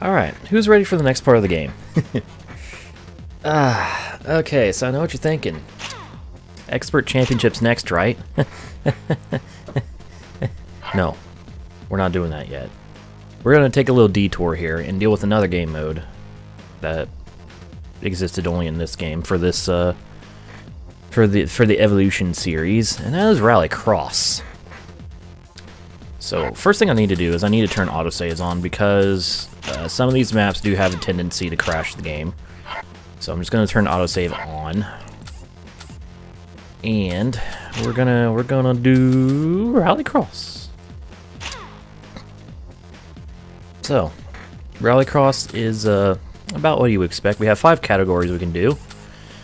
Alright, who's ready for the next part of the game? ah, okay, so I know what you're thinking. Expert Championships next, right? no, we're not doing that yet. We're going to take a little detour here and deal with another game mode that existed only in this game for this, uh, for the, for the Evolution series, and that is Rallycross. So, first thing I need to do is I need to turn autosaves on because uh, some of these maps do have a tendency to crash the game. So I'm just gonna turn autosave on. And we're gonna we're gonna do Rallycross. So, Rallycross is uh, about what you expect. We have five categories we can do.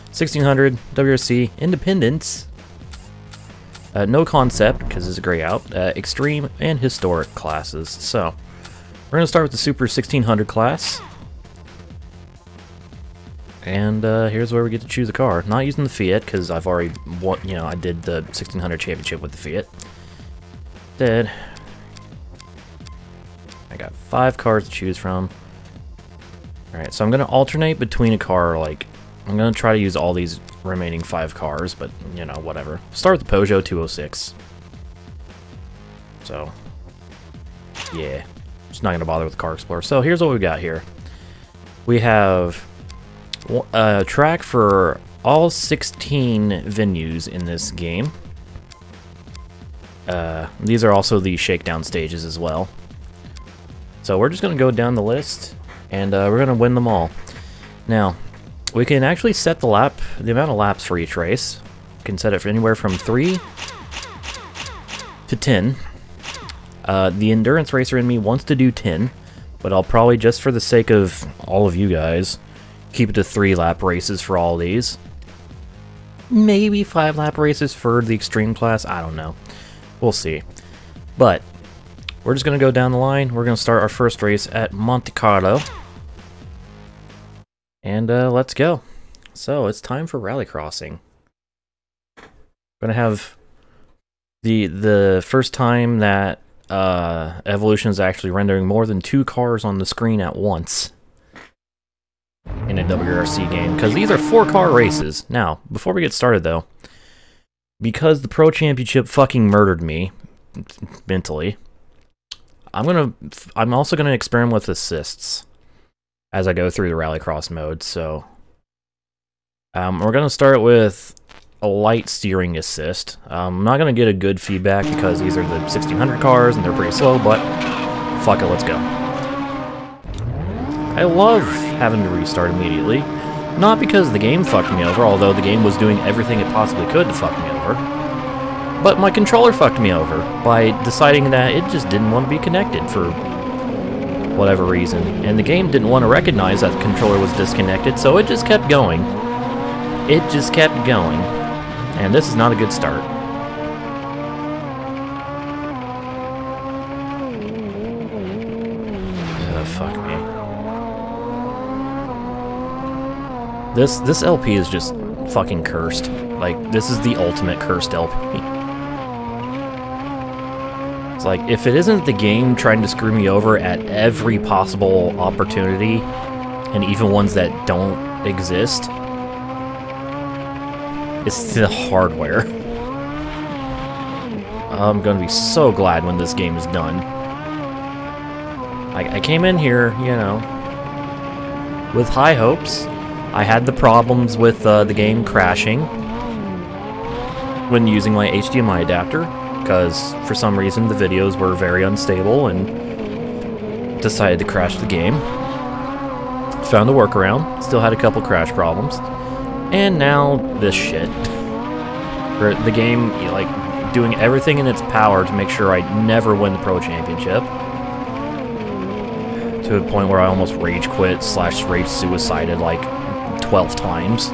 1600, WRC, Independence, uh, no concept, because it's a gray out. Uh, extreme and historic classes. So, we're going to start with the Super 1600 class. And uh, here's where we get to choose a car. Not using the Fiat, because I've already, won, you know, I did the 1600 championship with the Fiat. Dead. I got five cars to choose from. Alright, so I'm going to alternate between a car, like, I'm going to try to use all these remaining five cars, but, you know, whatever. Start with the Peugeot 206. So, yeah. Just not going to bother with Car Explorer. So here's what we got here. We have a track for all 16 venues in this game. Uh, these are also the shakedown stages as well. So we're just going to go down the list, and uh, we're going to win them all. Now, we can actually set the lap, the amount of laps for each race. We can set it for anywhere from 3 to 10. Uh, the endurance racer in me wants to do 10, but I'll probably, just for the sake of all of you guys, keep it to 3 lap races for all these. Maybe 5 lap races for the extreme class, I don't know. We'll see. But, we're just going to go down the line. We're going to start our first race at Monte Carlo. And uh, let's go. So it's time for rally crossing. Gonna have the the first time that uh, Evolution is actually rendering more than two cars on the screen at once in a WRC game because these are four car races. Now, before we get started though, because the Pro Championship fucking murdered me mentally, I'm gonna I'm also gonna experiment with assists as I go through the rallycross mode. So um, we're to start with a light steering assist. Um, I'm not going to get a good feedback because these are the 1600 cars and they're pretty slow, but fuck it, let's go. I love having to restart immediately. Not because the game fucked me over, although the game was doing everything it possibly could to fuck me over. But my controller fucked me over by deciding that it just didn't want to be connected for whatever reason. And the game didn't want to recognize that the controller was disconnected, so it just kept going. It just kept going. And this is not a good start. Uh, fuck me. This this LP is just fucking cursed. Like, this is the ultimate cursed LP. It's like, if it isn't the game trying to screw me over at every possible opportunity, and even ones that don't exist, it's the hardware. I'm gonna be so glad when this game is done. I, I came in here, you know, with high hopes. I had the problems with uh, the game crashing when using my HDMI adapter because for some reason the videos were very unstable and decided to crash the game. Found a workaround, still had a couple crash problems, and now this shit. For the game, like, doing everything in its power to make sure I never win the Pro Championship. To a point where I almost rage quit slash rage suicided like 12 times.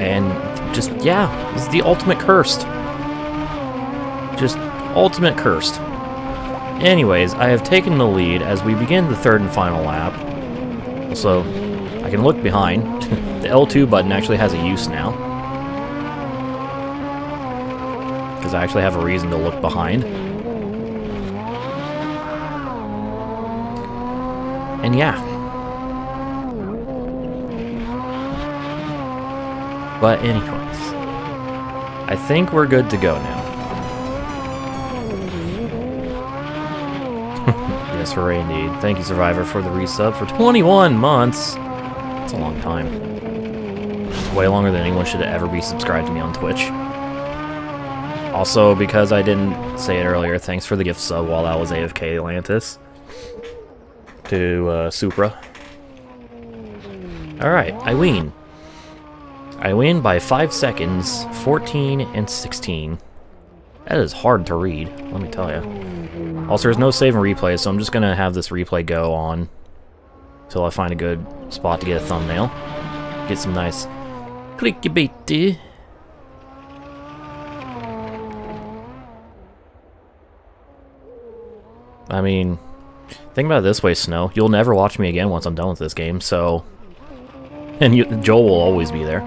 And just, yeah, it's the ultimate cursed. Just ultimate cursed. Anyways, I have taken the lead as we begin the third and final lap. So, I can look behind. the L2 button actually has a use now. Because I actually have a reason to look behind. And yeah. But anyways, I think we're good to go now. yes, hooray indeed. Thank you, Survivor, for the resub for 21 months. That's a long time. It's way longer than anyone should ever be subscribed to me on Twitch. Also, because I didn't say it earlier, thanks for the gift sub while I was AFK Atlantis. To uh, Supra. Alright, I win. I win by 5 seconds, 14 and 16. That is hard to read, let me tell you. Also, there's no save and replay, so I'm just going to have this replay go on until I find a good spot to get a thumbnail. Get some nice clickbaity. I mean, think about it this way, Snow. You'll never watch me again once I'm done with this game, so... And you, Joel will always be there.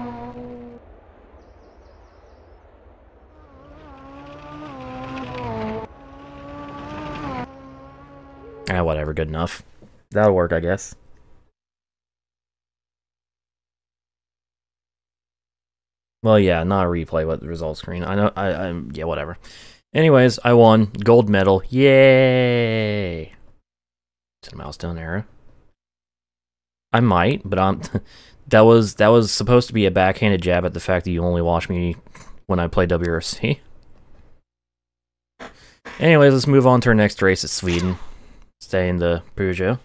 Ah, whatever, good enough. That'll work, I guess. Well, yeah, not a replay, but the result screen. I know, I, I, yeah, whatever. Anyways, I won. Gold medal. Yay! It's a milestone era. I might, but I'm... that was that was supposed to be a backhanded jab at the fact that you only watch me when I play WRC. Anyways, let's move on to our next race at Sweden. Stay in the Peugeot.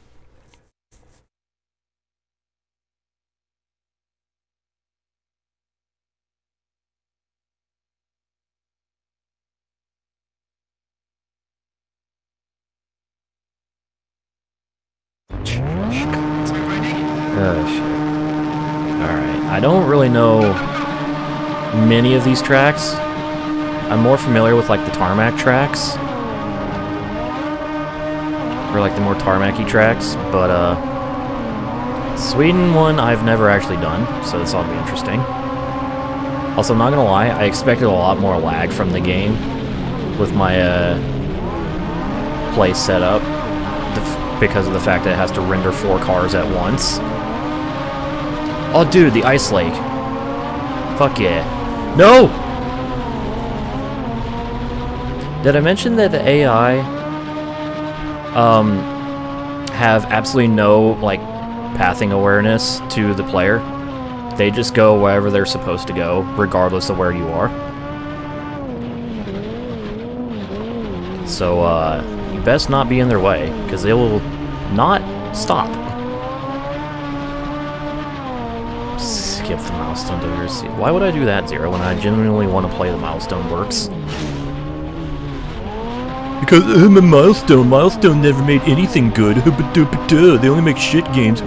Oh, shit. Alright, I don't really know many of these tracks. I'm more familiar with, like, the tarmac tracks. Or, like, the more tarmacy tracks, but, uh... Sweden one I've never actually done, so this ought to be interesting. Also, I'm not gonna lie, I expected a lot more lag from the game with my, uh... play setup because of the fact that it has to render four cars at once. Oh, dude, the ice lake. Fuck yeah. No! Did I mention that the AI um, have absolutely no, like, pathing awareness to the player? They just go wherever they're supposed to go, regardless of where you are. So, uh, you best not be in their way, because they will not stop. Skip the milestone WRC. Why would I do that, Zero, when I genuinely want to play the milestone works? Because uh, I'm a milestone. Milestone never made anything good. They only make shit games.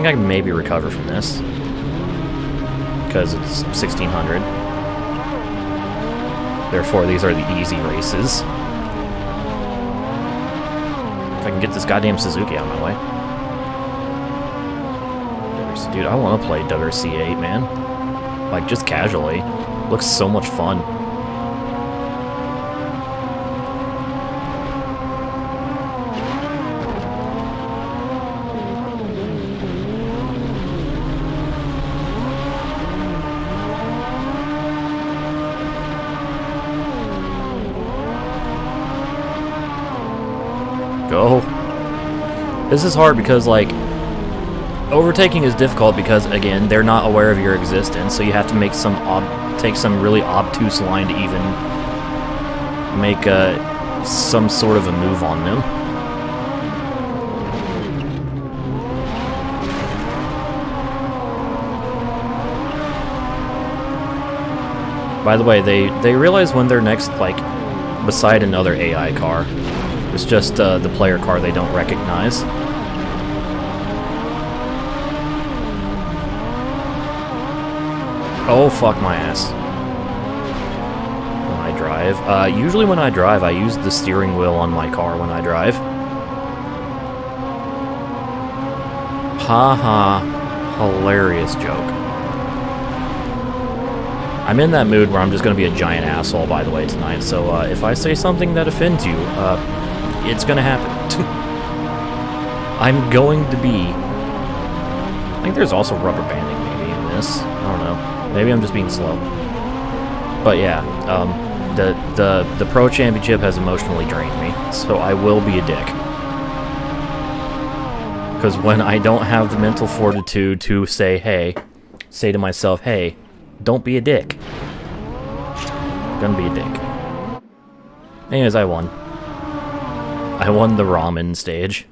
Think I can maybe recover from this. Because it's 1600. Therefore, these are the easy races. If I can get this goddamn Suzuki out of my way. Dude, I want to play WRC8, man. Like, just casually. Looks so much fun. Go. This is hard because, like, overtaking is difficult because, again, they're not aware of your existence, so you have to make some take some really obtuse line to even make uh, some sort of a move on them. By the way, they, they realize when they're next, like, beside another AI car, it's just uh, the player car they don't recognize. fuck my ass. When I drive. Uh, usually when I drive, I use the steering wheel on my car when I drive. Ha ha. Hilarious joke. I'm in that mood where I'm just going to be a giant asshole, by the way, tonight, so uh, if I say something that offends you, uh, it's going to happen. I'm going to be... I think there's also rubber banding maybe in this. I don't know. Maybe I'm just being slow. But yeah, um, the, the, the Pro Championship has emotionally drained me, so I will be a dick. Because when I don't have the mental fortitude to say, hey, say to myself, hey, don't be a dick. Gonna be a dick. Anyways, I won. I won the Rämmen stage.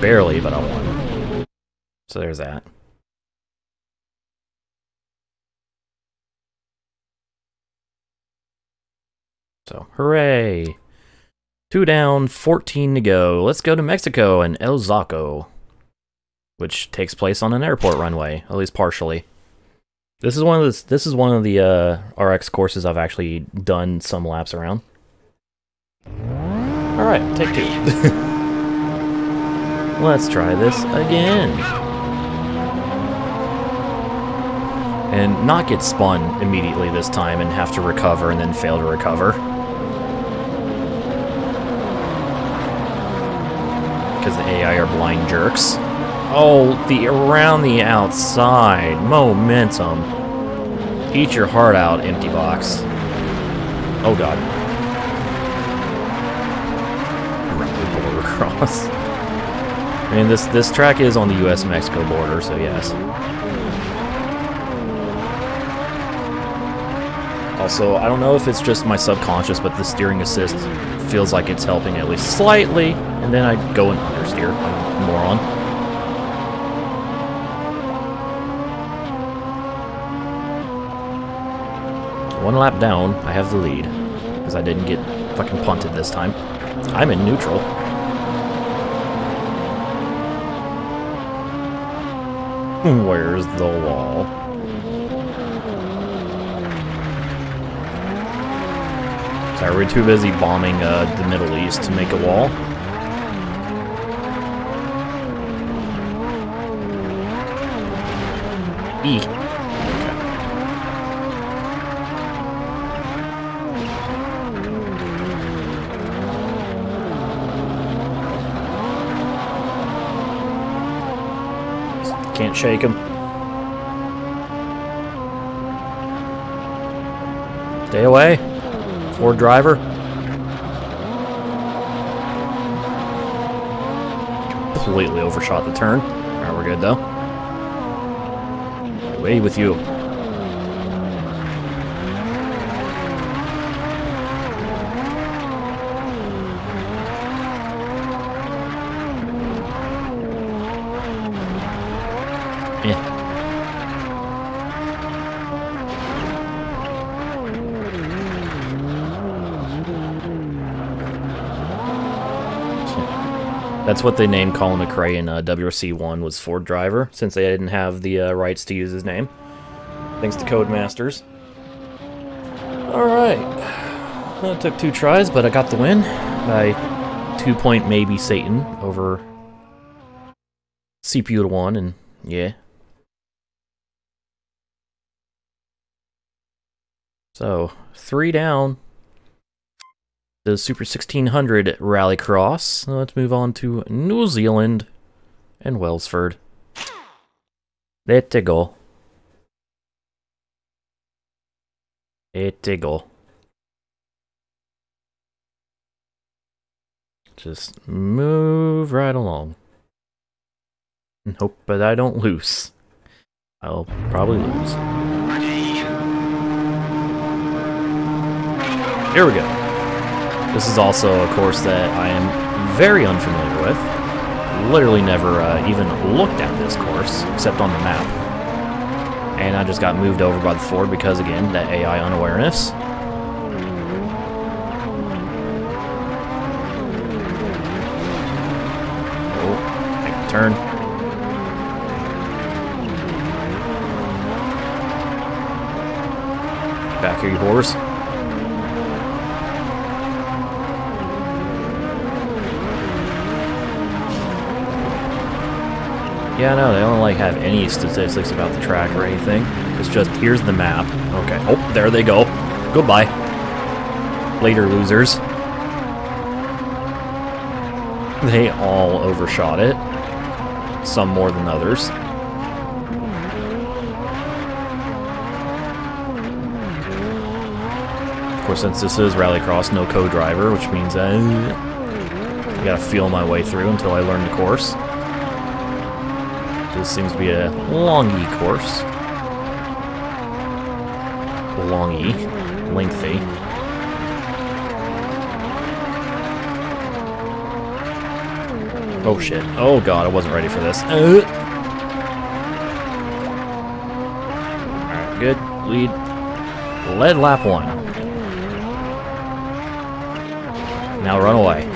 Barely, but I won. So there's that. So, hooray! Two down, 14 to go. Let's go to Mexico and El Zaco which takes place on an airport runway, at least partially. This is one of the this is one of the uh, RX courses I've actually done some laps around. All right, take two. Let's try this again. And not get spun immediately this time and have to recover and then fail to recover. Because the AI are blind jerks. Oh, the around the outside. Momentum. Eat your heart out, empty box. Oh god. Around the border cross. I mean, this, this track is on the U.S.-Mexico border, so yes. Also, I don't know if it's just my subconscious, but the steering assist feels like it's helping at least slightly, and then I go and understeer. I'm moron. One lap down, I have the lead. Because I didn't get fucking punted this time. I'm in neutral. Where's the wall? So are we too busy bombing uh, the Middle East to make a wall? E. Can't shake him. Stay away. Ford driver. Completely overshot the turn. Alright, we're good though. Away with you. That's what they named Colin McRae in uh, WRC1 was Ford Driver, since they didn't have the uh, rights to use his name. Thanks to Codemasters. Alright. Well, it took two tries, but I got the win by two point maybe Satan over CPU to one, and yeah. So, three down the Super 1600 Rallycross. Let's move on to New Zealand and Wellsford. Let's go. Let's go. Just move right along. And hope that I don't lose. I'll probably lose. Here we go. This is also a course that I am very unfamiliar with. Literally never uh, even looked at this course, except on the map. And I just got moved over by the Ford because, again, that AI unawareness. Oh, turn. Back here, you horse. Yeah, no, they don't like have any statistics about the track or anything. It's just here's the map. Okay. Oh, there they go. Goodbye. Later, losers. They all overshot it. Some more than others. Of course, since this is Rallycross, no co-driver, which means I, I gotta feel my way through until I learn the course. This seems to be a long longy course. Longy. Lengthy. Oh shit. Oh god, I wasn't ready for this. Uh. Alright, good. Lead. Lead lap one. Now run away.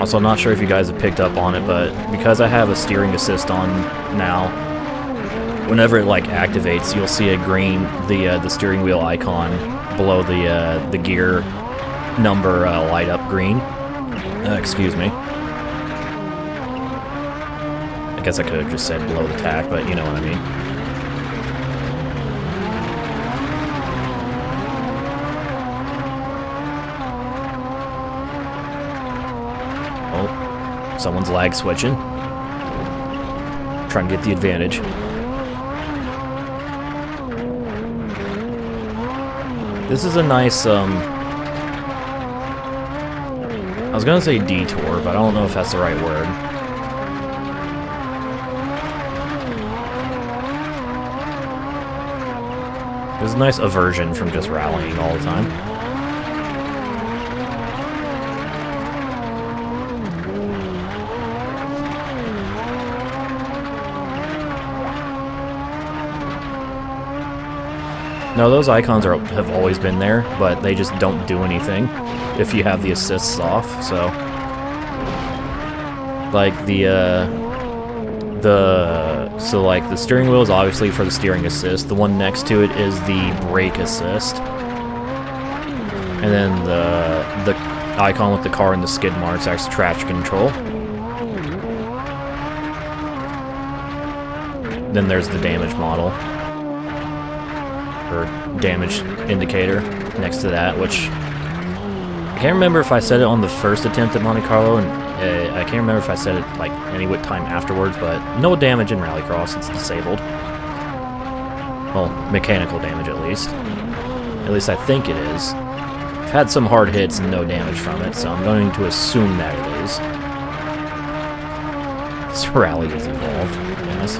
Also, I'm not sure if you guys have picked up on it, but because I have a steering assist on now, whenever it like activates, you'll see a green the uh, the steering wheel icon below the uh, the gear number uh, light up green. Uh, excuse me. I guess I could have just said below the tach, but you know what I mean. Someone's lag switching. Trying to get the advantage. This is a nice, um... I was gonna say detour, but I don't know if that's the right word. It's a nice aversion from just rallying all the time. No, those icons are have always been there, but they just don't do anything if you have the assists off, so... Like, the, uh... The... So, like, the steering wheel is obviously for the steering assist. The one next to it is the brake assist. And then the, the icon with the car and the skid marks acts traction control. Then there's the damage model or damage indicator next to that, which I can't remember if I said it on the first attempt at Monte Carlo, and uh, I can't remember if I said it like any what time afterwards, but no damage in Rallycross, it's disabled. Well, mechanical damage at least. At least I think it is. I've had some hard hits and no damage from it, so I'm going to assume that it is. This rally is evolved, yes.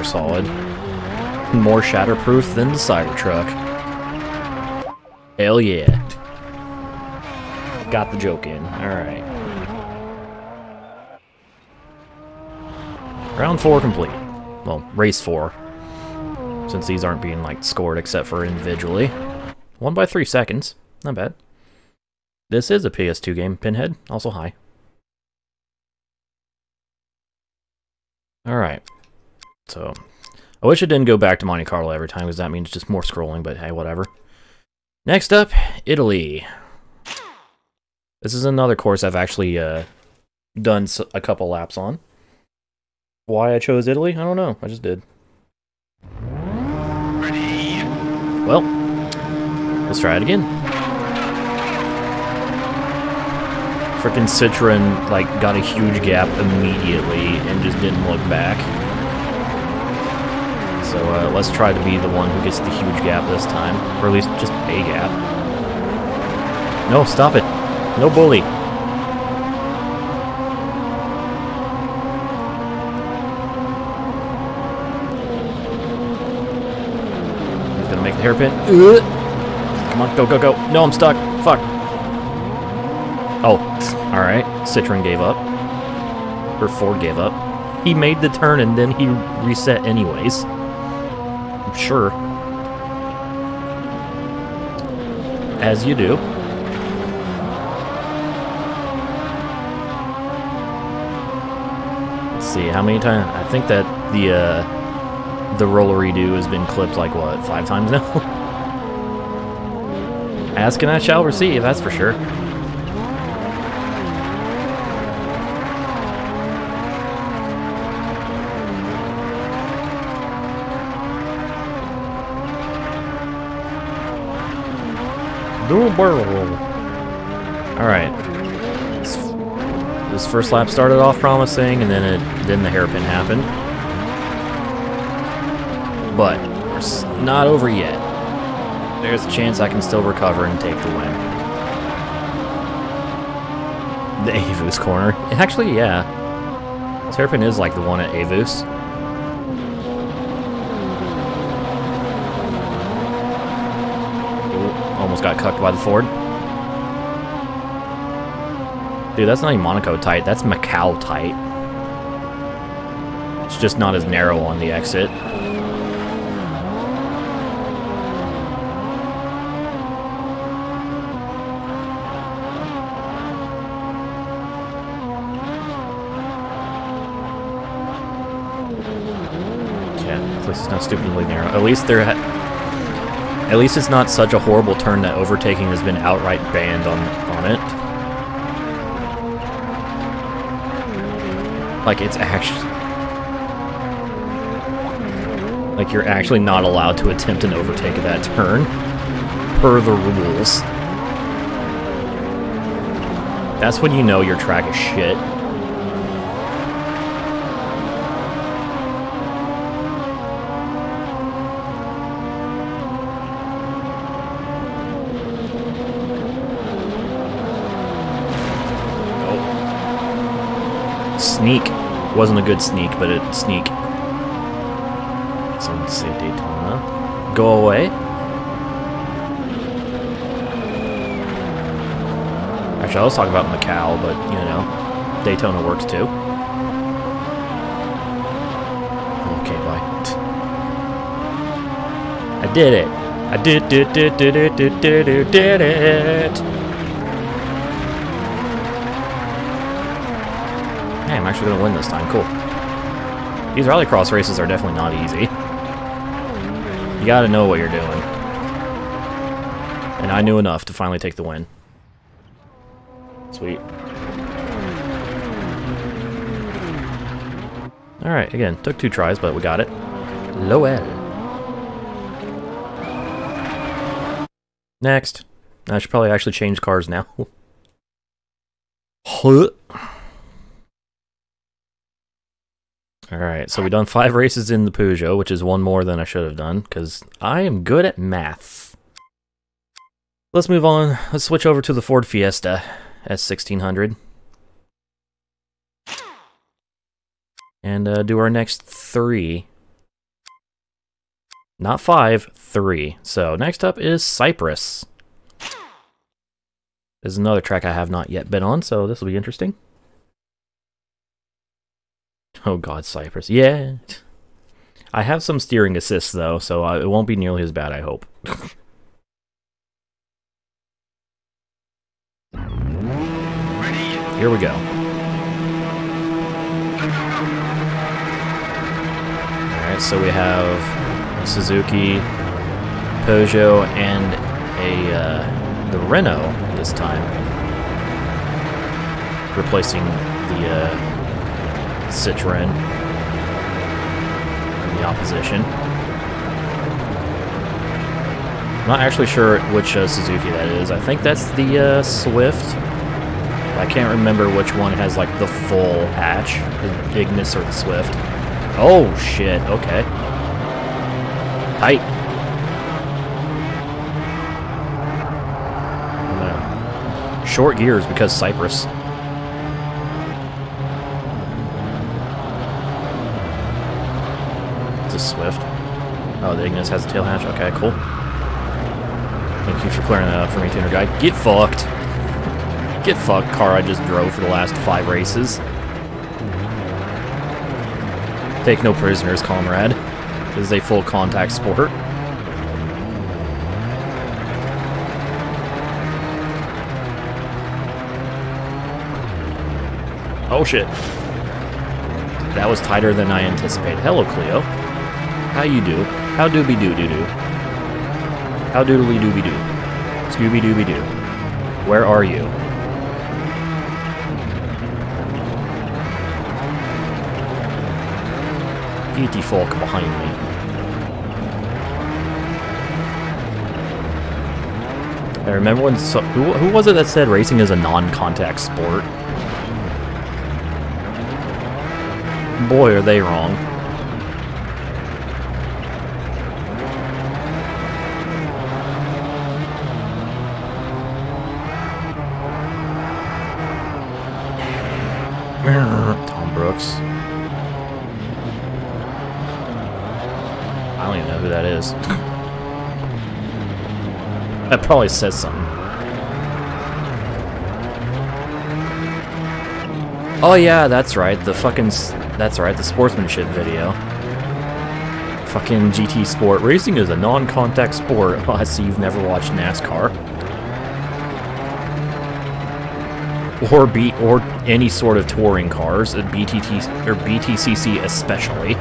Are solid. More shatterproof than the Cybertruck. Hell yeah. Got the joke in. Alright. Round 4 complete. Well, race 4. Since these aren't being, like, scored except for individually. 1 by 3 seconds. Not bad. This is a PS2 game, Pinhead. Also, hi. Alright. So, I wish I didn't go back to Monte Carlo every time, because that means just more scrolling, but hey, whatever. Next up, Italy. This is another course I've actually uh, done a couple laps on. Why I chose Italy? I don't know. I just did. Well, let's try it again. Frickin' Citroen, like, got a huge gap immediately and just didn't look back. So uh, let's try to be the one who gets the huge gap this time. Or at least just a gap. No, stop it. No bully. He's gonna make the hairpin. Ugh. Come on, go, go, go. No, I'm stuck. Fuck. Oh, alright. Citroen gave up. Or Ford gave up. He made the turn and then he reset anyways sure. As you do. Let's see, how many times? I think that the, uh, the roller do has been clipped like, what, five times now? Ask and I shall receive, that's for sure. Alright. This, this first lap started off promising, and then it then the hairpin happened. But it's not over yet. There's a chance I can still recover and take the win. The Avus corner. Actually, yeah. This hairpin is like the one at Avus. Almost got cucked by the Ford. Dude, that's not even Monaco tight, that's Macau tight. It's just not as narrow on the exit. Yeah, least it's not stupidly narrow. At least there at least it's not such a horrible turn that overtaking has been outright banned on, on it. Like, it's actually... Like, you're actually not allowed to attempt an overtake of that turn. Per the rules. That's when you know your track is shit. Sneak. Wasn't a good sneak, but it sneak. Someone say Daytona. Go away. Actually, I was talking about Macau, but, you know, Daytona works too. Okay, bye. I did it. I did, did, did, did, did, did, did, did it. I'm actually going to win this time. Cool. These rallycross races are definitely not easy. You gotta know what you're doing. And I knew enough to finally take the win. Sweet. Alright, again, took two tries, but we got it. Loel. Next. I should probably actually change cars now. Alright, so we've done five races in the Peugeot, which is one more than I should have done, because I am good at maths. Let's move on. Let's switch over to the Ford Fiesta S1600. And uh, do our next three. Not five, three. So next up is Cyprus. This is another track I have not yet been on, so this will be interesting. Oh god, Cyprus. Yeah. I have some steering assists though, so uh, it won't be nearly as bad, I hope. Here we go. Alright, so we have Suzuki, Peugeot, and a uh, the Renault this time. Replacing the uh, Citroen in the opposition. I'm not actually sure which uh, Suzuki that is. I think that's the uh, Swift. I can't remember which one has like the full hatch, the Ignis or the Swift. Oh shit, okay. Tight. Short gears because Cyprus. Swift. Oh, the Ignis has a tail hatch. Okay, cool. Thank you for clearing that up for me, tuner guy. Get fucked. Get fucked, car I just drove for the last five races. Take no prisoners, comrade. This is a full contact sport. Oh shit. That was tighter than I anticipated. Hello, Clio. How you do? How dooby doo doo doo? How doodly dooby doo? Scooby dooby doo. Where are you? Beauty folk behind me. I remember when so, who, who was it that said racing is a non-contact sport? Boy, are they wrong. That probably says something. Oh yeah, that's right. The fucking that's right. The sportsmanship video. Fucking GT Sport racing is a non-contact sport. Oh, I see you've never watched NASCAR. Or beat or any sort of touring cars, BTT or BTCC especially.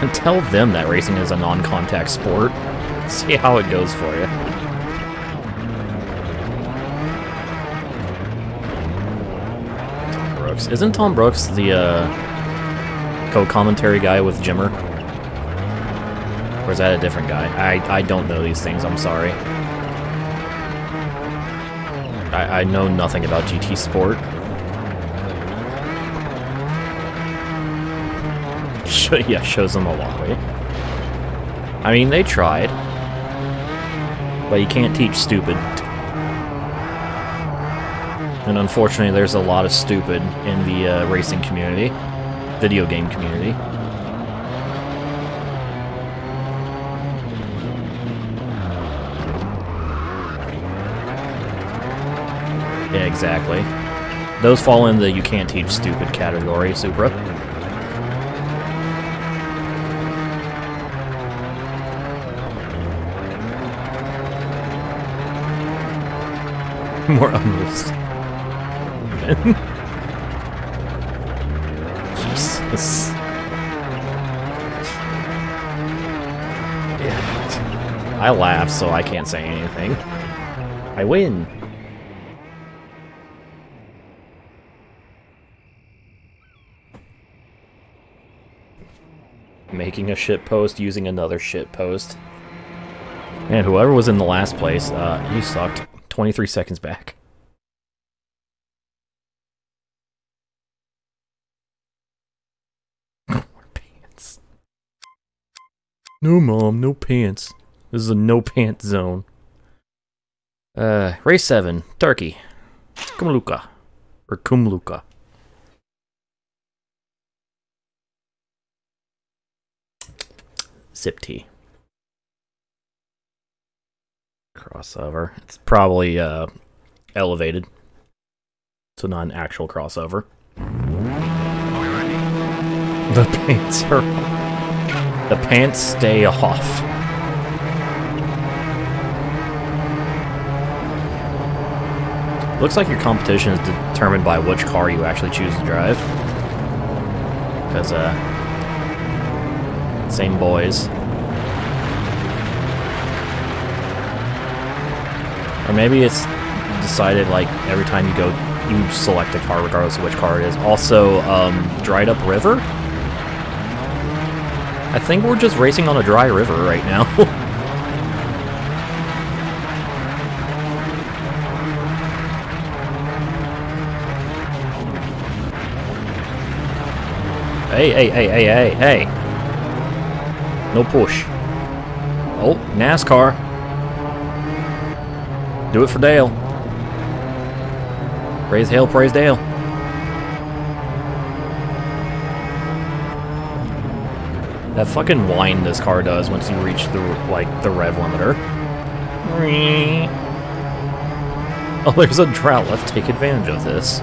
And tell them that racing is a non-contact sport. See how it goes for you. Tom Brooks. Isn't Tom Brooks the uh, co-commentary guy with Jimmer? Or is that a different guy? I, I don't know these things, I'm sorry. I, I know nothing about GT Sport. yeah, shows them a Malawi. I mean, they tried. But you can't teach stupid. And unfortunately, there's a lot of stupid in the uh, racing community. Video game community. Yeah, exactly. Those fall in the you can't teach stupid category, Supra. More almost. Jesus. Yeah. I laugh, so I can't say anything. I win. Making a shit post using another shit post. And whoever was in the last place, uh, you sucked. 23 seconds back. pants. No, Mom, no pants. This is a no pants zone. Uh, race 7, Turkey. Kumluca. Or Kumluca. Zip tea crossover. It's probably uh, elevated, so not an actual crossover. The pants are. The pants stay off. Looks like your competition is determined by which car you actually choose to drive. Because, uh, same boys. Or maybe it's decided like every time you go, you select a car regardless of which car it is. Also, um, dried up river? I think we're just racing on a dry river right now. hey, hey, hey, hey, hey, hey. No push. Oh, NASCAR. Do it for Dale. Praise hail, praise Dale. That fucking whine this car does once you reach the like the rev limiter. Oh, there's a drought. Let's take advantage of this.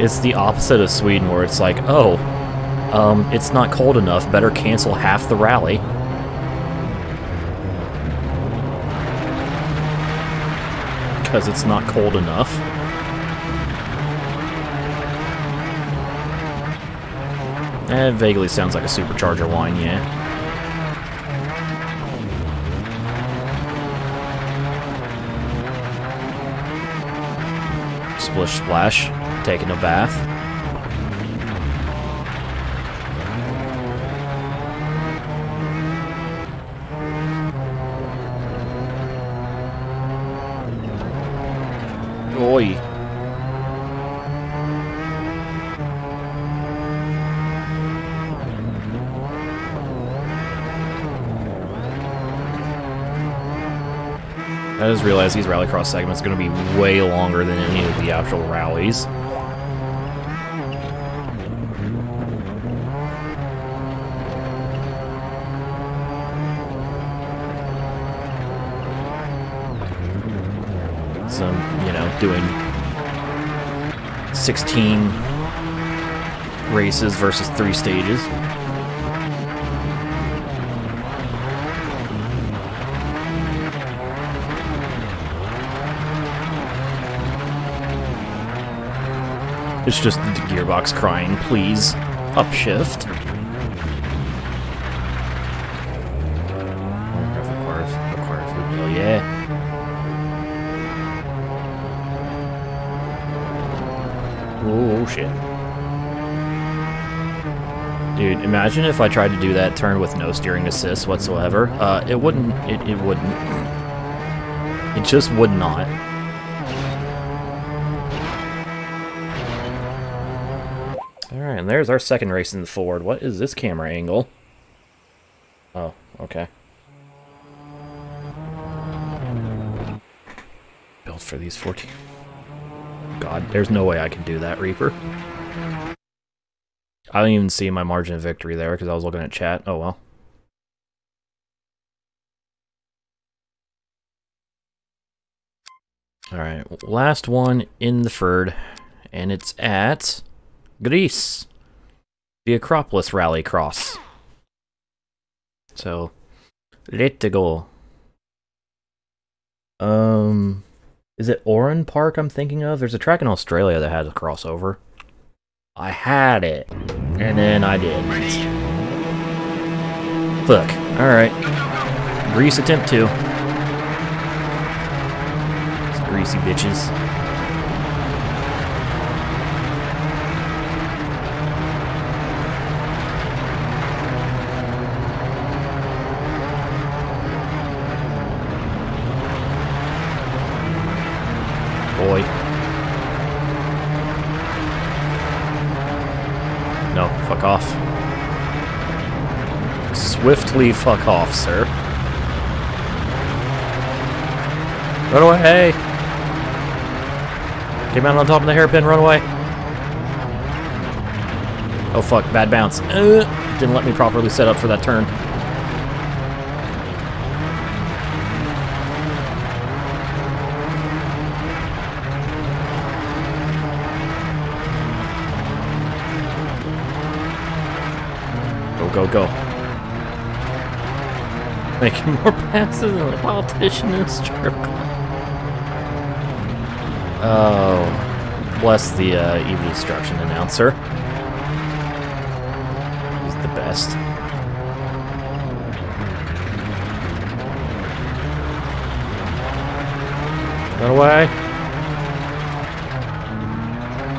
It's the opposite of Sweden, where it's like, oh, um, it's not cold enough. Better cancel half the rally. because it's not cold enough. That vaguely sounds like a supercharger whine, yeah. Splish Splash, taking a bath. Just realized these rallycross segments are going to be way longer than any of the actual rallies. Some, you know, doing 16 races versus three stages. It's just the gearbox crying, please, upshift. Requires, requires oh yeah. Oh shit. Dude, imagine if I tried to do that turn with no steering assist whatsoever. Uh, it wouldn't, it, it wouldn't. It just would not. There's our second race in the Ford. What is this camera angle? Oh, okay. Built for these 14. God, there's no way I can do that, Reaper. I don't even see my margin of victory there because I was looking at chat. Oh well. Alright, last one in the Ford, and it's at Greece. The Acropolis Rally Cross. So, let's go. Um, is it Oran Park I'm thinking of? There's a track in Australia that has a crossover. I had it, and then I did. Fuck. Alright. Grease attempt two. Greasy bitches. Boy. No, fuck off. Swiftly fuck off, sir. Run away! Came out on top of the hairpin, run away. Oh fuck, bad bounce. Uh, didn't let me properly set up for that turn. Making more passes than a politician in a strip club. Oh, bless the uh, Eve of Destruction announcer. He's the best. Run away.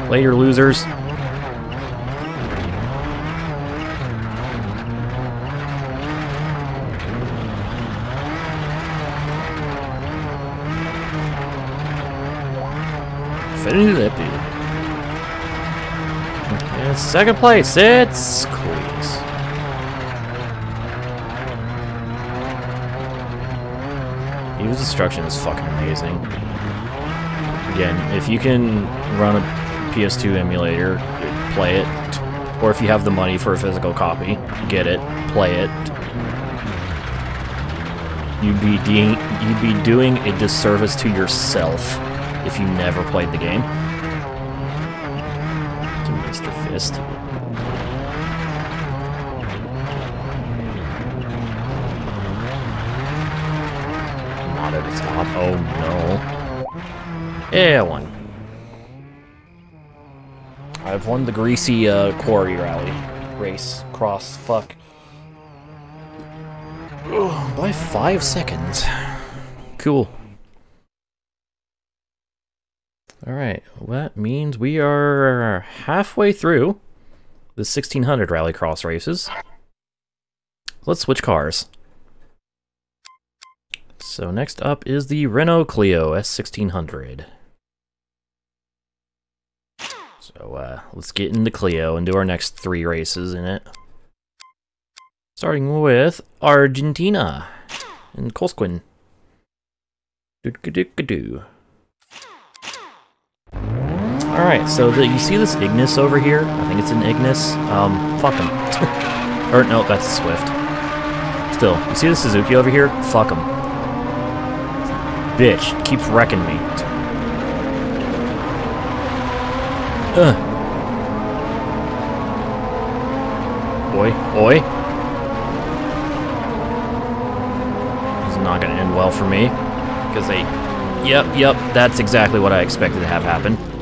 Later, losers. In second place, it's Queens. Eve of Destruction is fucking amazing. Again, if you can run a PS2 emulator, play it. Or if you have the money for a physical copy, get it, play it. You'd be, you'd be doing a disservice to yourself if you never played the game. To Mr. Fist. Not at the top. Oh no. Yeah, I won. I've won the greasy uh, quarry rally. race cross. Fuck. By five seconds. Cool. Alright, well, that means we are halfway through the 1600 Rallycross races. Let's switch cars. So next up is the Renault Clio S1600. So uh, let's get into Clio and do our next three races in it. Starting with Argentina and Colsquin. Do Alright, so the, you see this Ignis over here? I think it's an Ignis. Um, fuck him. or, no, that's a Swift. Still, you see the Suzuki over here? Fuck him. Bitch, keeps wrecking me. Ugh. Oi, oi. This is not gonna end well for me. Because they... Yep, yep, that's exactly what I expected to have happen.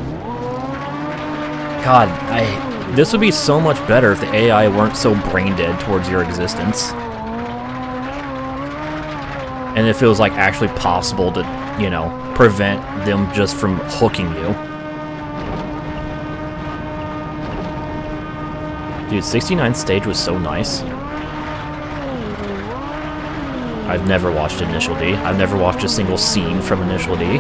God, I... This would be so much better if the AI weren't so brain dead towards your existence. And if it was, like, actually possible to, you know, prevent them just from hooking you. Dude, 69th stage was so nice. I've never watched Initial D. I've never watched a single scene from Initial D.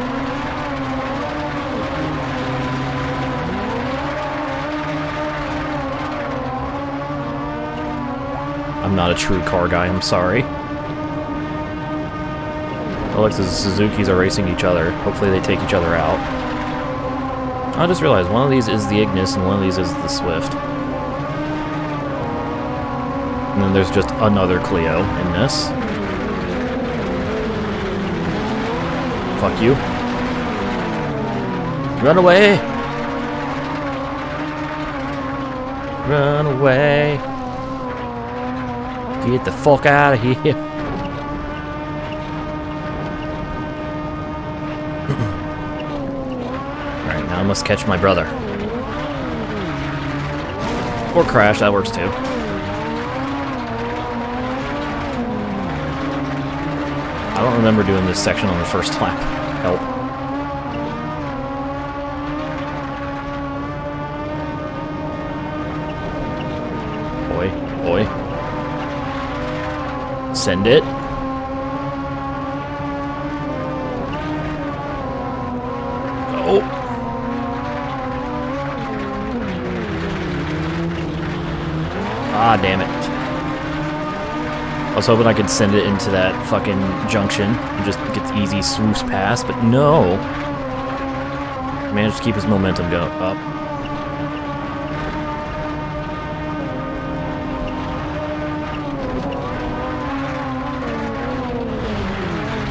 I'm not a true car guy, I'm sorry. The Suzuki's are racing each other. Hopefully they take each other out. I just realized one of these is the Ignis and one of these is the Swift. And then there's just another Clio in this. Fuck you. Run away! Run away! Get the fuck out of here! Alright, now I must catch my brother. Or crash, that works too. I don't remember doing this section on the first lap. Help. Oi, oi. Send it. Oh. Ah, damn it. I was hoping I could send it into that fucking junction and just get the easy swoops past, but no. Managed to keep his momentum go up.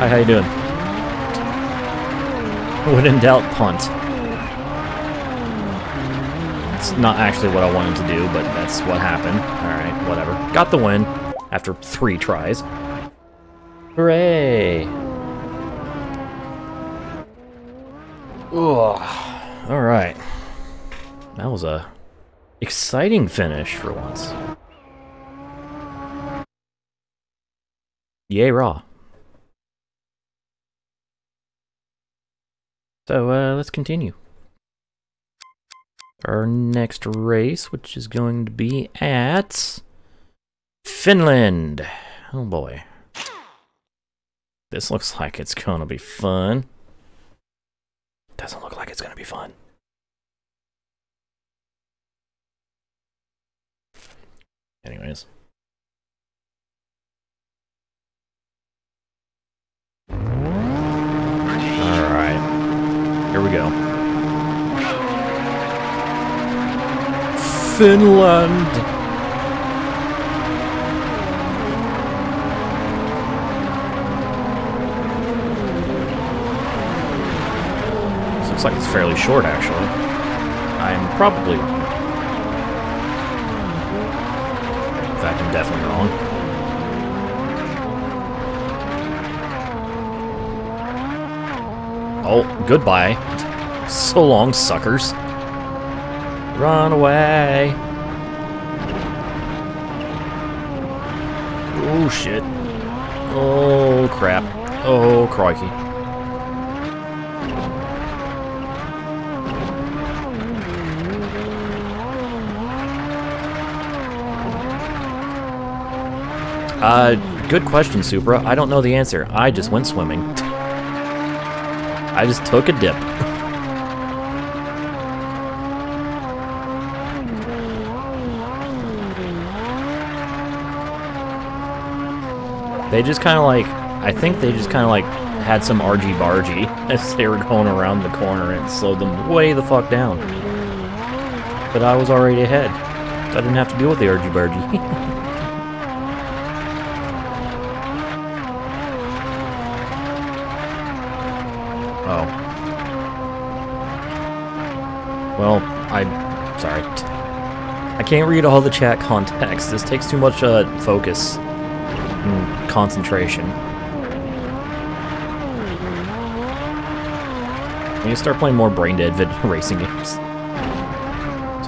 Hi, how you doing? When in doubt, punt. It's not actually what I wanted to do, but that's what happened. Alright, whatever. Got the win after three tries. Hooray! Ugh. Alright. That was a exciting finish for once. Yay, Raw. So, uh, let's continue. Our next race, which is going to be at Finland. Oh boy. This looks like it's gonna be fun. Doesn't look like it's gonna be fun. Anyways. Alright. Here we go. Finland! Looks like it's fairly short, actually. I'm probably wrong. In fact, I'm definitely wrong. Oh, goodbye. So long, suckers. Run away. Oh shit. Oh crap. Oh crikey. Uh, good question, Supra. I don't know the answer. I just went swimming. I just took a dip. They just kind of like, I think they just kind of like had some argy bargy as they were going around the corner and slowed them way the fuck down. But I was already ahead. I didn't have to deal with the argy bargy. oh. Well, I... sorry. I can't read all the chat context. This takes too much uh, focus and concentration. I need to start playing more brain dead racing games. So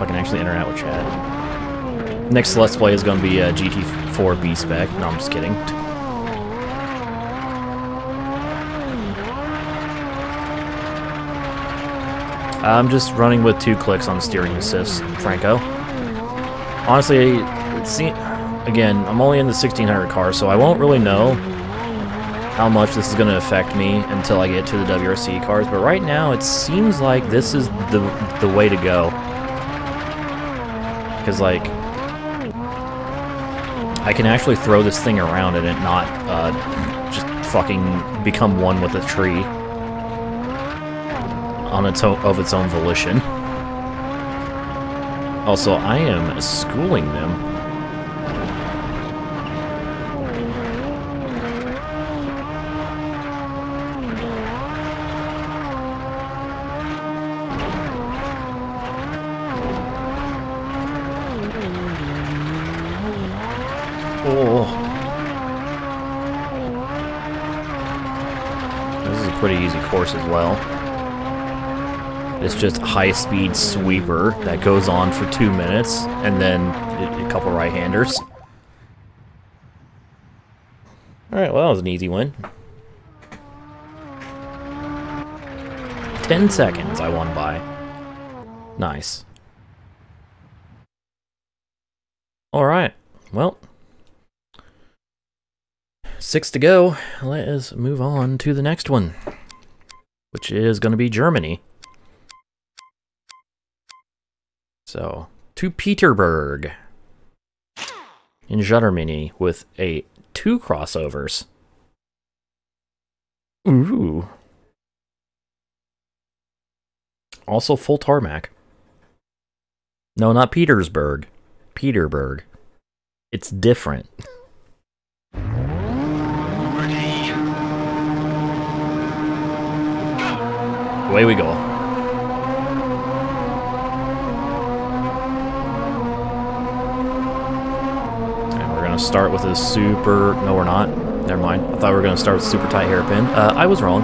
I can actually interact with chat. Next Let's Play is going to be uh, GT4 B-Spec. No, I'm just kidding. I'm just running with two clicks on steering assist, Franco. Honestly, it seems again, I'm only in the 1600 car, so I won't really know how much this is going to affect me until I get to the WRC cars, but right now it seems like this is the, the way to go. Because, like, I can actually throw this thing around and it not uh, just fucking become one with a tree on its own, of its own volition. Also, I am schooling them Oh. This is a pretty easy course as well. It's just high-speed sweeper that goes on for two minutes, and then a couple right-handers. Alright, well that was an easy win. Ten seconds I won by. Nice. Alright, well... Six to go. Let us move on to the next one, which is going to be Germany. So, to Peterburg in Germany with a two crossovers. Ooh. Also full tarmac. No, not Petersburg. Peterburg. It's different. Away we go. Going to start with a super... No, we're not. Never mind. I thought we were going to start with super tight hairpin. Uh, I was wrong.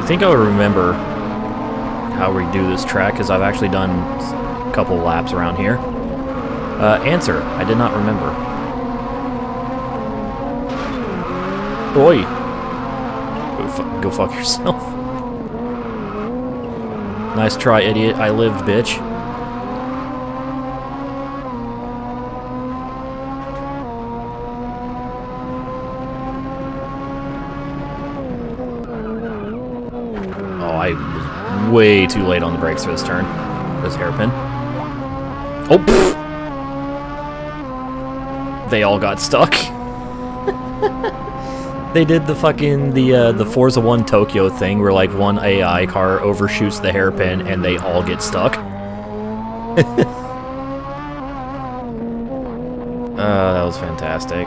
I think I would remember how we do this track, because I've actually done a couple laps around here. Uh, answer. I did not remember. Boy. Go, fu go fuck yourself. nice try, idiot. I lived, bitch. I was way too late on the brakes for this turn. This hairpin. Oh. They all got stuck. They did the fucking the uh, the Forza One Tokyo thing where like one AI car overshoots the hairpin and they all get stuck. uh, that was fantastic.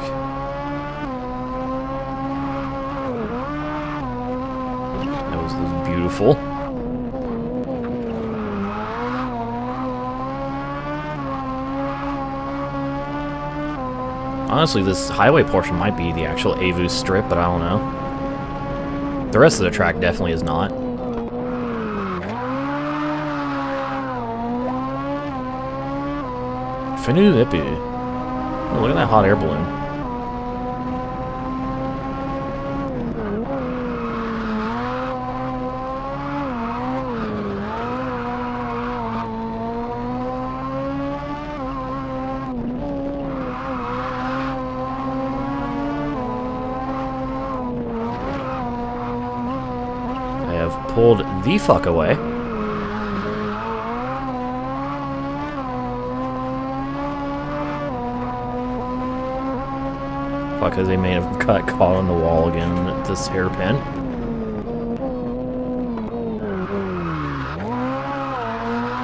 Honestly, this highway portion might be the actual AVUS strip, but I don't know. The rest of the track definitely is not. Finilepi. Oh, look at that hot air balloon. I have pulled the fuck away. Because they may have got caught on the wall again at this hairpin.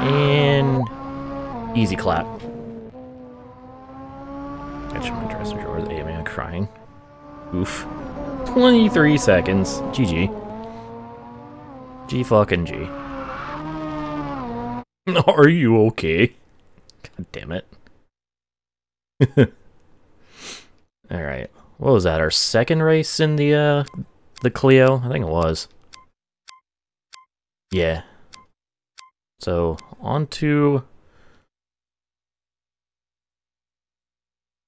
And easy clap. I Catch my dresser drawers. Hey man, crying. Oof. 23 seconds. GG. Fucking G. Are you okay? God damn it. Alright. What was that? Our second race in the uh the Clio? I think it was. Yeah. So on to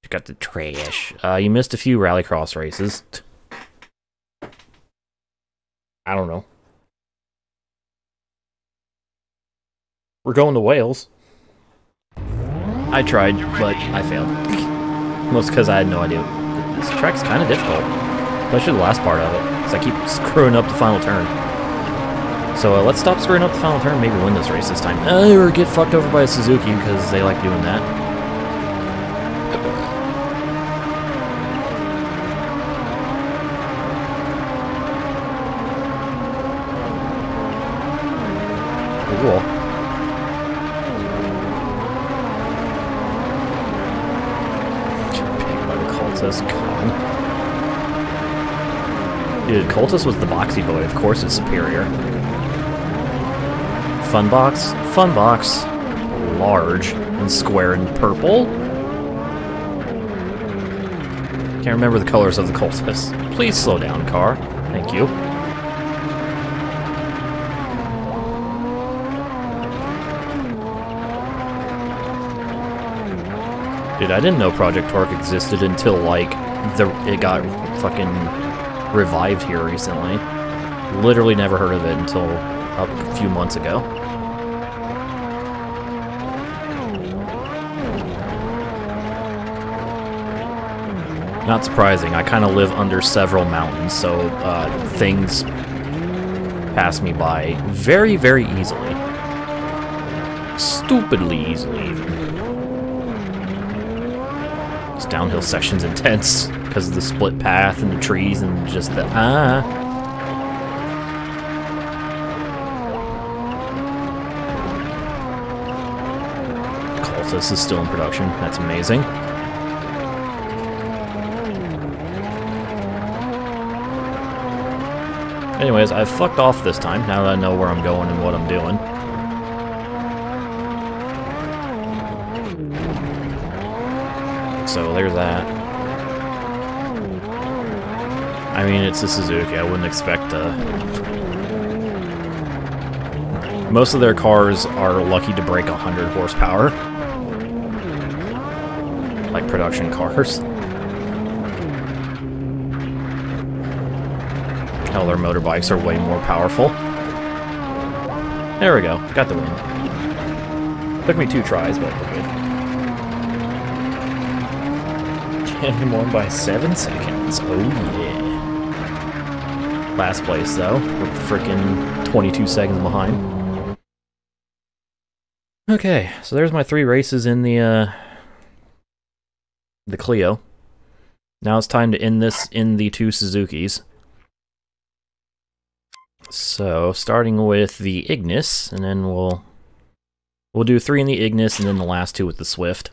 got the trash. Uh you missed a few rallycross races. I don't know. We're going to Wales. I tried, but I failed. Most because I had no idea. This track's kind of difficult. Especially the last part of it. Because I keep screwing up the final turn. So uh, let's stop screwing up the final turn maybe win this race this time. Uh, or get fucked over by a Suzuki because they like doing that. Cultus was the boxy boy. Of course, it's superior. Fun box, fun box, large and square and purple. Can't remember the colors of the Cultus. Please slow down, car. Thank you. Dude, I didn't know Project Torque existed until, like, the it got fucking revived here recently. Literally never heard of it until a few months ago. Not surprising, I kind of live under several mountains, so uh, things pass me by very, very easily. Stupidly easily, even. This downhill section's intense because of the split path and the trees and just the ah. Cultus is still in production. That's amazing. Anyways, I've fucked off this time, now that I know where I'm going and what I'm doing. So there's that. I mean, it's a Suzuki, I wouldn't expect uh Most of their cars are lucky to break 100 horsepower. Like production cars. Hell, their motorbikes are way more powerful. There we go. Got the win. Took me two tries, but we're good. And won by seven seconds. Oh. Last place though, We're freaking 22 seconds behind. Okay, so there's my three races in the uh, the Clio. Now it's time to end this in the two Suzuki's. So, starting with the Ignis, and then we'll we'll do three in the Ignis, and then the last two with the Swift.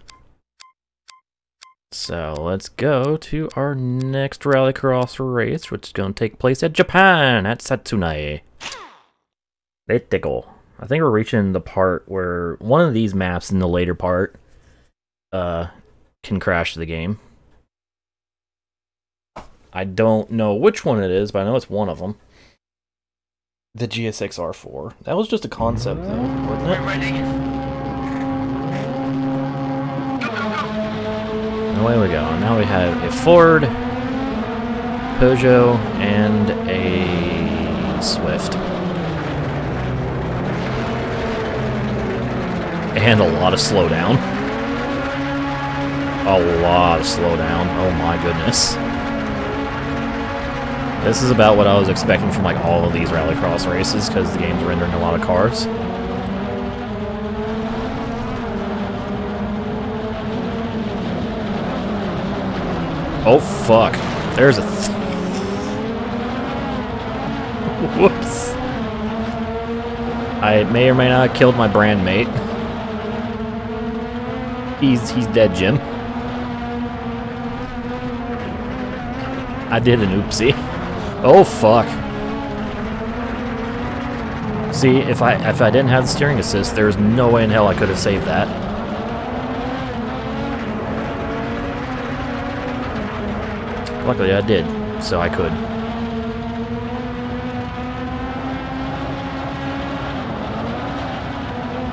So, let's go to our next Rallycross race, which is going to take place at Japan, at Satsune. They tickle. I think we're reaching the part where one of these maps in the later part uh, can crash the game. I don't know which one it is, but I know it's one of them. The GSX R4. That was just a concept, though, wasn't it? Away we go. Now we have a Ford, Peugeot, and a Swift. And a lot of slowdown. A lot of slowdown. Oh my goodness. This is about what I was expecting from like all of these rallycross races because the game's rendering a lot of cars. Oh fuck. There's a th Whoops. I may or may not have killed my brand mate. He's he's dead, Jim. I did an oopsie. Oh fuck. See, if I if I didn't have the steering assist, there's no way in hell I could have saved that. Luckily I did, so I could.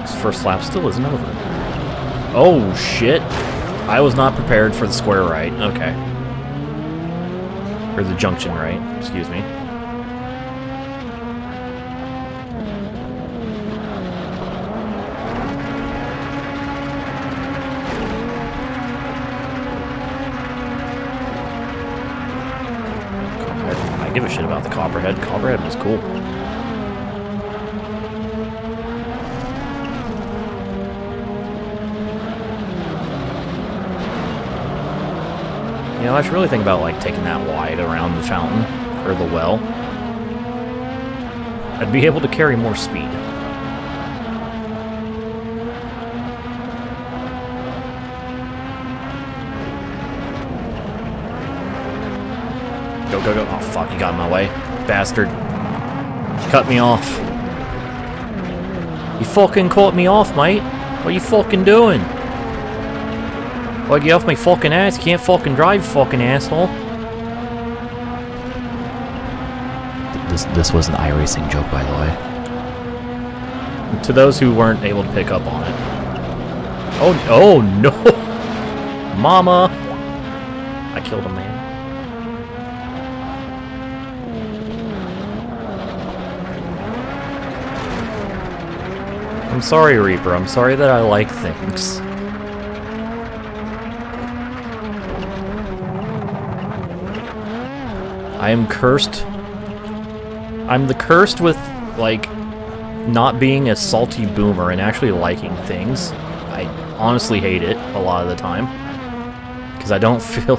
This first lap still isn't over. Oh shit! I was not prepared for the square right. Okay. Or the junction right, excuse me. Give a shit about the Copperhead. Copperhead was cool. You know, I should really think about like taking that wide around the fountain or the well. I'd be able to carry more speed. Go, go, got in my way. Bastard. Cut me off. You fucking caught me off, mate. What are you fucking doing? Well, get off my fucking ass. You can't fucking drive, fucking asshole. This this was an iRacing joke, by the way. To those who weren't able to pick up on it. Oh, oh no! Mama! I killed a man. I'm sorry, Reaper. I'm sorry that I like things. I am cursed. I'm the cursed with, like, not being a salty boomer and actually liking things. I honestly hate it a lot of the time. Because I don't feel...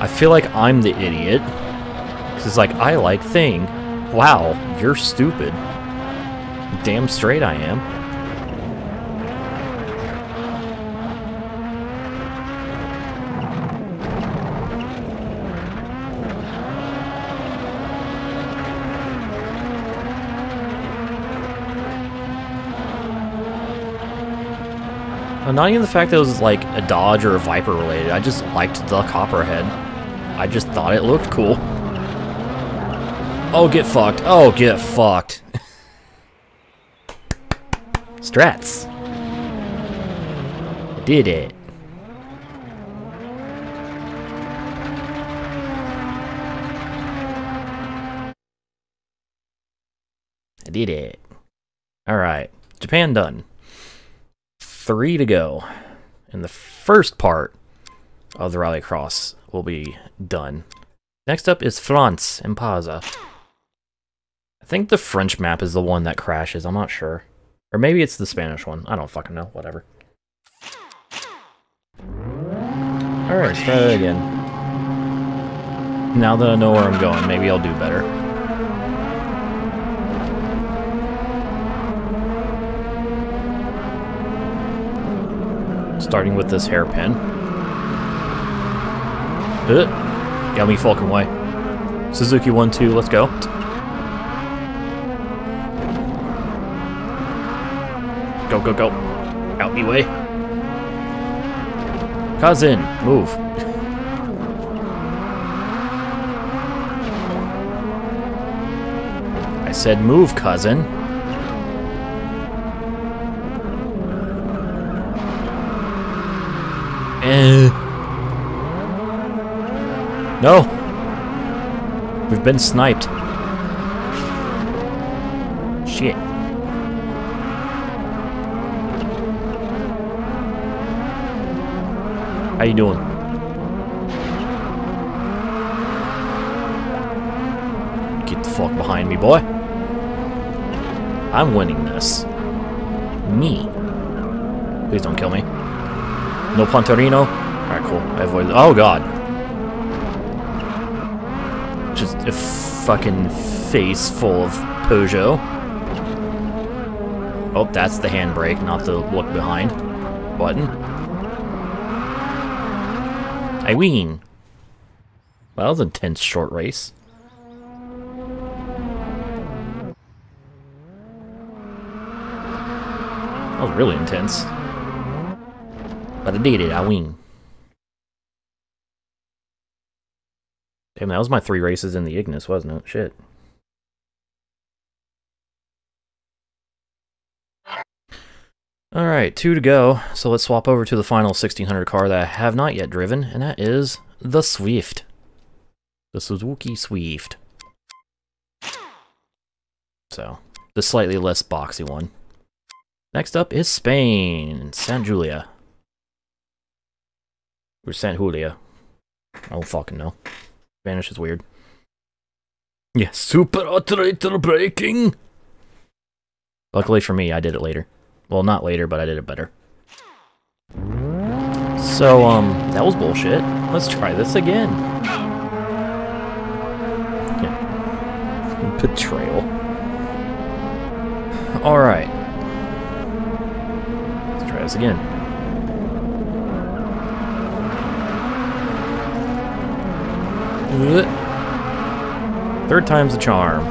I feel like I'm the idiot. Because it's like, I like thing. Wow, you're stupid. Damn straight I am. Not even the fact that it was like a Dodge or a Viper related. I just liked the Copperhead. I just thought it looked cool. Oh, get fucked. Oh, get fucked. Strats. Did it. I did it. Alright. Japan done three to go. And the first part of the rallycross will be done. Next up is France and Paza. I think the French map is the one that crashes. I'm not sure. Or maybe it's the Spanish one. I don't fucking know. Whatever. Alright, let's try that again. Now that I know where I'm going, maybe I'll do better. Starting with this hairpin. Uh, got me fucking way. Suzuki 1-2, let's go. Go, go, go. Out me way. Cousin, move. I said move, cousin. No! We've been sniped. Shit. How you doing? Get the fuck behind me, boy. I'm winning this. Me. Please don't kill me. No Pontorino? Alright, cool. I avoided. Oh, God. Just a fucking face full of Peugeot. Oh, that's the handbrake, not the look behind button. I win. Well, that was an intense short race. That was really intense. Did it, I win. Damn, that was my three races in the Ignis, wasn't it? Shit. Alright, two to go. So let's swap over to the final 1600 car that I have not yet driven, and that is the Swift. The Suzuki Swift. So, the slightly less boxy one. Next up is Spain, San Julia. Or San Julia. I don't fucking know. Spanish is weird. Yeah, super operator breaking! Luckily for me, I did it later. Well, not later, but I did it better. So, um, that was bullshit. Let's try this again. Yeah. Betrayal. Alright. Let's try this again. Third time's the charm.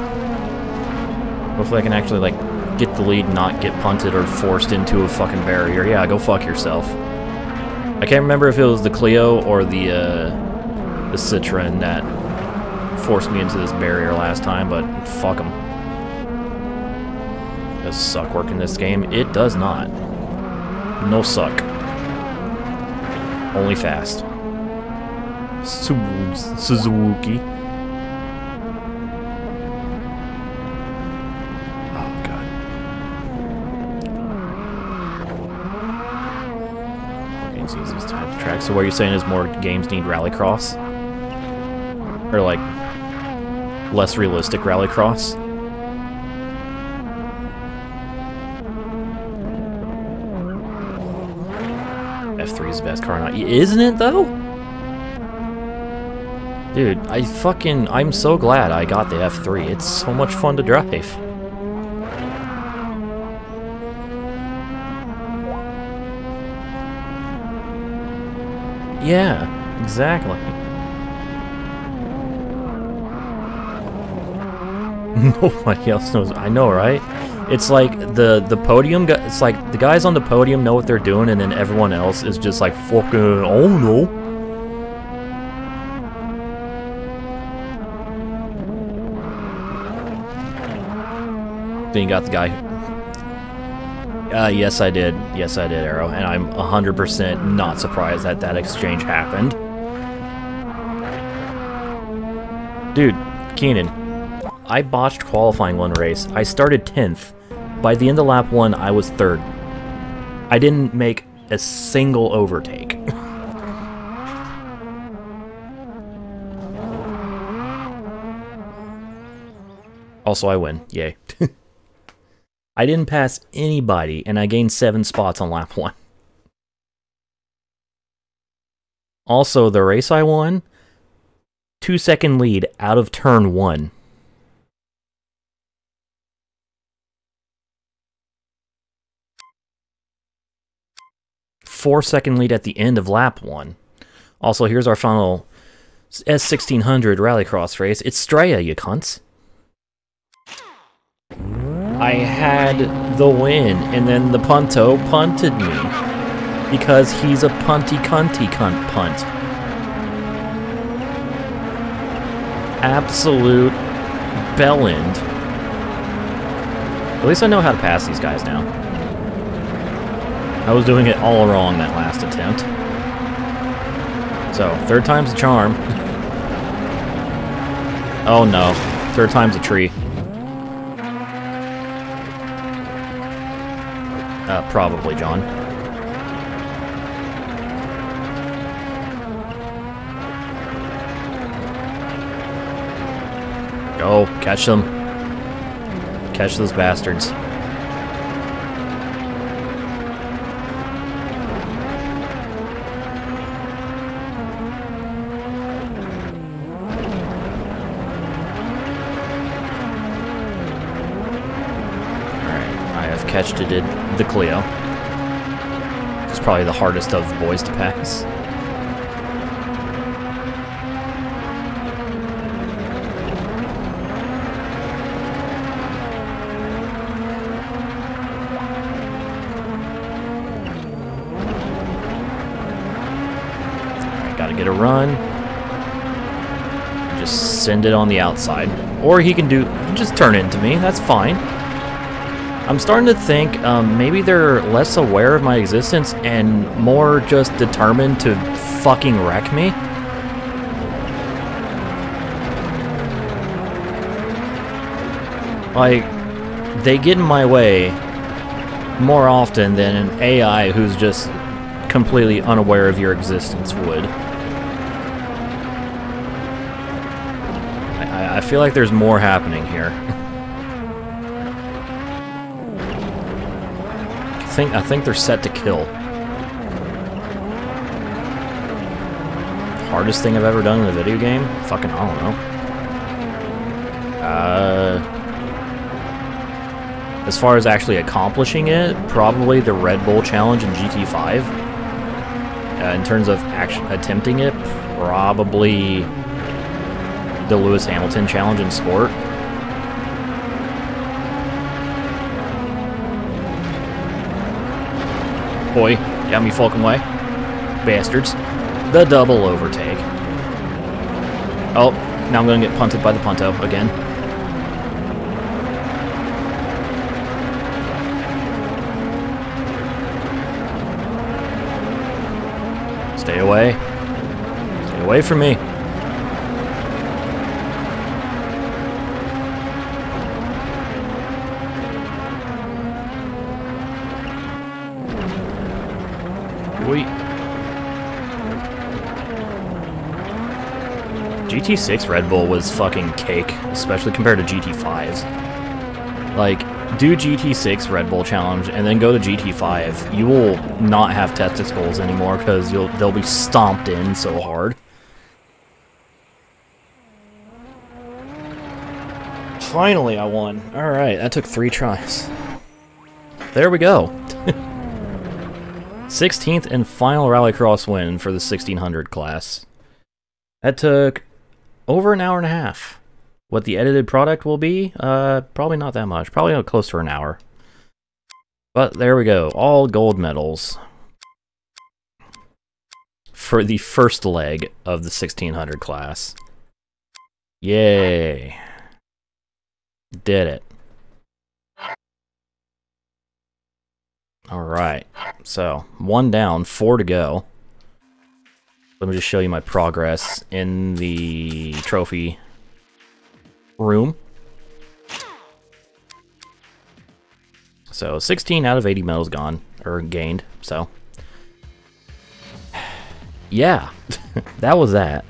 Hopefully I can actually, like, get the lead, not get punted or forced into a fucking barrier. Yeah, go fuck yourself. I can't remember if it was the Clio or the, uh, the Citroen that forced me into this barrier last time, but fuck them. Does suck working this game? It does not. No suck. Only fast. Su Suzuki. Oh god. Games use these type of tracks. So what you're saying is more games need rallycross? Or like less realistic rallycross? F3 is the best car not isn't it though? Dude, I fucking I'm so glad I got the F3. It's so much fun to drive. Yeah, exactly. Nobody else knows. I know, right? It's like the the podium. It's like the guys on the podium know what they're doing, and then everyone else is just like fucking. Oh no. Then you got the guy. Uh, yes, I did. Yes, I did, Arrow. And I'm 100% not surprised that that exchange happened. Dude, Keenan, I botched qualifying one race. I started 10th. By the end of lap 1, I was 3rd. I didn't make a single overtake. also, I win. Yay. I didn't pass anybody, and I gained 7 spots on lap 1. Also, the race I won, two second lead out of turn one. Four second lead at the end of lap one. Also, here's our final S1600 rallycross race. It's Straya, you cunts. I had the win, and then the punto punted me. Because he's a punty cunty cunt punt. Absolute bellend. At least I know how to pass these guys now. I was doing it all wrong that last attempt. So, third time's a charm. Oh no. Third time's a tree. Uh, probably, John. Go, catch them. Catch those bastards. Alright, I have catched it the Clio. It's probably the hardest of boys to pass. Gotta get a run. Just send it on the outside. Or he can do, just turn into me, that's fine. I'm starting to think um, maybe they're less aware of my existence and more just determined to fucking wreck me. Like, they get in my way more often than an AI who's just completely unaware of your existence would. I, I- I feel like there's more happening here. think I think they're set to kill. Hardest thing I've ever done in a video game? Fucking I don't know. Uh, as far as actually accomplishing it, probably the Red Bull challenge in GT5. Uh, in terms of action attempting it, probably the Lewis Hamilton challenge in sport. Boy, got me fucking way. Bastards. The double overtake. Oh, now I'm gonna get punted by the punto again. Stay away. Stay away from me. GT6 Red Bull was fucking cake, especially compared to GT5s. Like, do GT6 Red Bull challenge and then go to GT5. You will not have testicles anymore because you'll they'll be stomped in so hard. Finally, I won. All right, that took three tries. There we go. 16th and final rallycross win for the 1600 class. That took over an hour and a half. What the edited product will be? Uh, probably not that much. Probably close to an hour. But there we go. All gold medals for the first leg of the 1600 class. Yay. Did it. Alright, so one down, four to go. Let me just show you my progress in the trophy room. So 16 out of 80 medals gone, or gained, so. Yeah, that was that.